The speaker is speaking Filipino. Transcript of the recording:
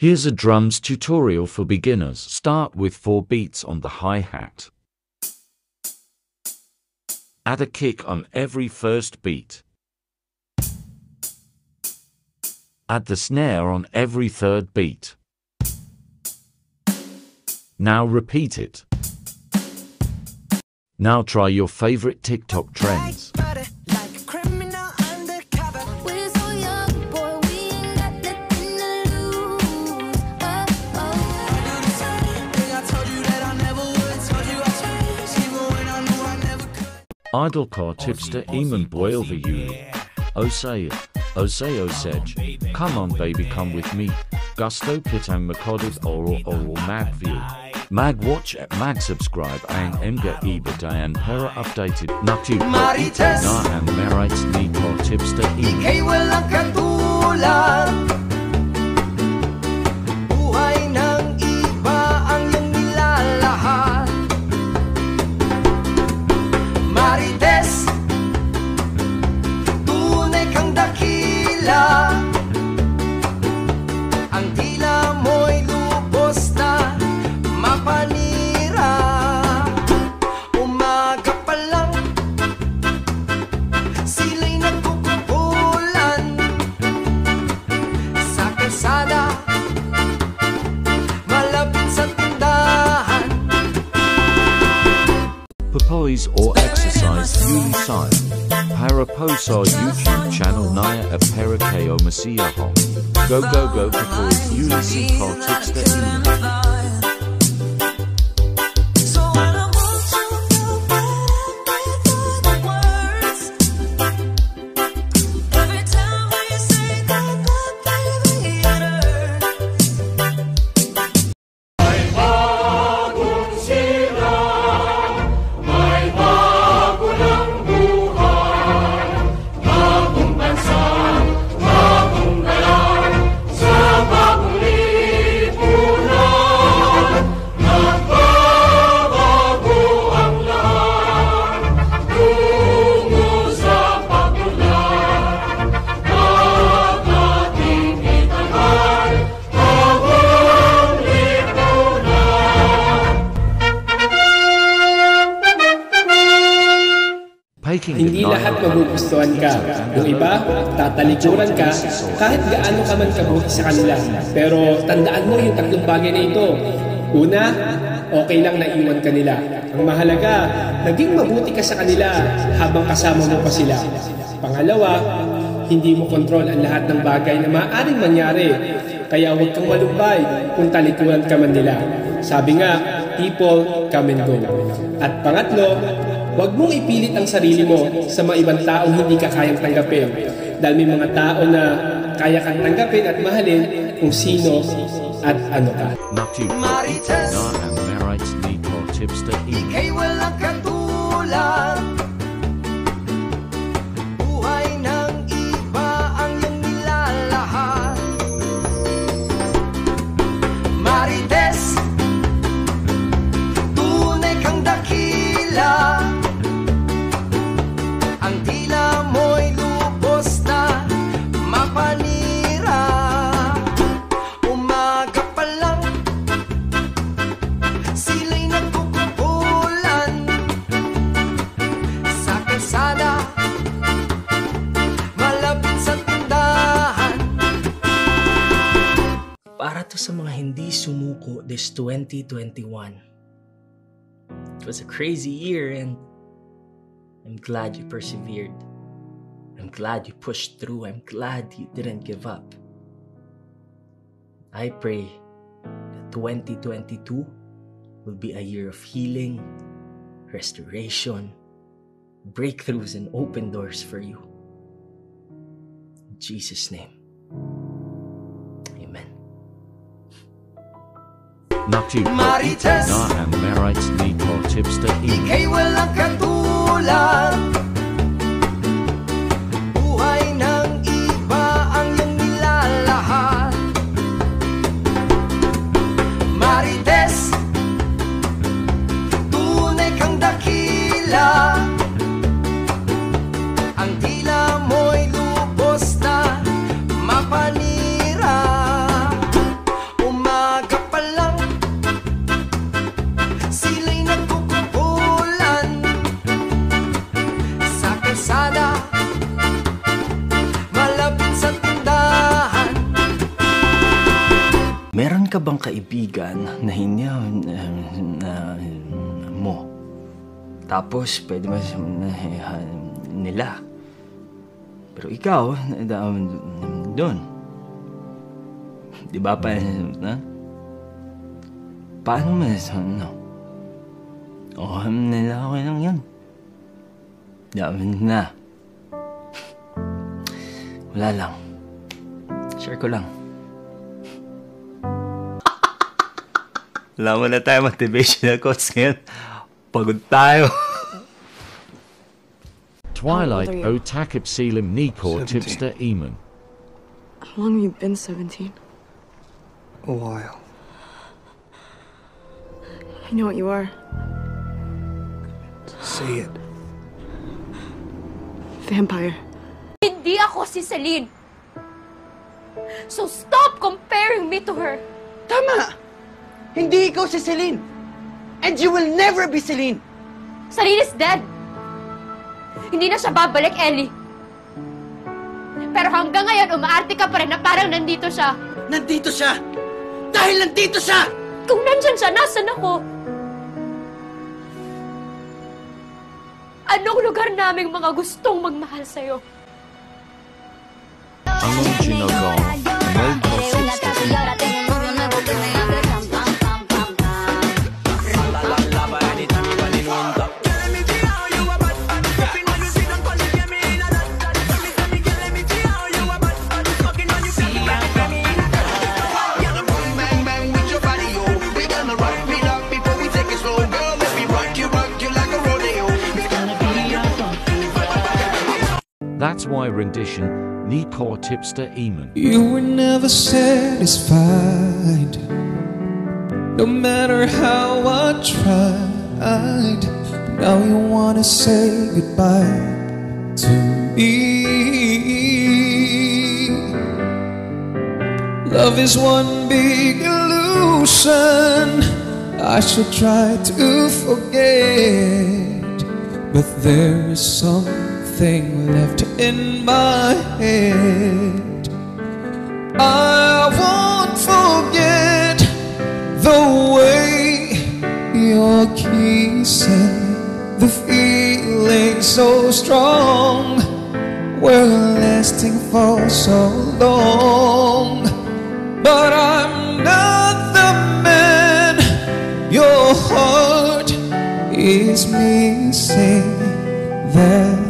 Here's a drums tutorial for beginners. Start with 4 beats on the hi-hat. Add a kick on every first beat. Add the snare on every third beat. Now repeat it. Now try your favorite TikTok trends. Idle car tipster Eamon Boyle the you. Osay, Osay Osej. Come on baby come with me. Gusto Pitang Makodith Oral Oral Mag View. Mag watch at mag subscribe ang emga ibadayan para updated natu Marites. na ang merites ni car tipster Eamon. Walang katulad poise or exercise Ulusai. Paraposar YouTube channel Naya Aperakeo Masiyahom. Go go go because Ulysses Kartixta Ina. Hindi lahat magugustuhan ka. Yung iba, tatalikuran ka kahit gaano ka man kabuti sa kanila. Pero tandaan mo yung tatlong bagay na ito. Una, okay lang na iwan ka nila. Ang mahalaga, naging mabuti ka sa kanila habang kasama mo pa sila. Pangalawa, hindi mo kontrol ang lahat ng bagay na maaaring mangyari. Kaya huwag kang malumbay kung talikuran ka man nila. Sabi nga, people come and go. At pangatlo, Huwag mong ipilit ang sarili mo sa mga ibang taong hindi ka kayang tanggapin. Dahil may mga tao na kaya kang tanggapin at mahalin kung sino at ano ka. Marites. Car Para to sa mga hindi sumuko this 2021. It was a crazy year and I'm glad you persevered. I'm glad you pushed through. I'm glad you didn't give up. I pray that 2022 will be a year of healing, restoration, breakthroughs, and open doors for you. In Jesus' name. Nutty Marites. Nah, and Merites Nico Tipster E ka bang kaibigan na hindi uh, na, mo? Tapos, pwede mo nila. Pero ikaw, doon. Di ba pa, na? Paano mo no? Oo, nila okay lang yun. Dami na. Wala lang. Share ko lang. Wala mo na tayo motivational quotes ngayon. Pagod tayo. Twilight O? Takip Selim Nikor Tipster Eamon. How long have you been 17? A while. I know what you are. Say it. Vampire. Hindi ako si Celine. So stop comparing me to her. Tama! Hindi ikaw si Celine! And you will never be Celine! Celine is dead. Hindi na siya babalik, Ellie. Pero hanggang ngayon, umaarte ka pa rin na parang nandito siya. Nandito siya! Dahil nandito siya! Kung nandyan siya, nasan ako? Anong lugar naming mga gustong magmahal sa'yo? That's why rendition Nikor Tipster Eamon. You were never satisfied, no matter how I tried. Now you wanna say goodbye to me. Love is one big illusion. I should try to forget, but there is something left in my head. I won't forget the way you're kissing, the feeling so strong. We're lasting for so long, but I'm not the man your heart is missing. That's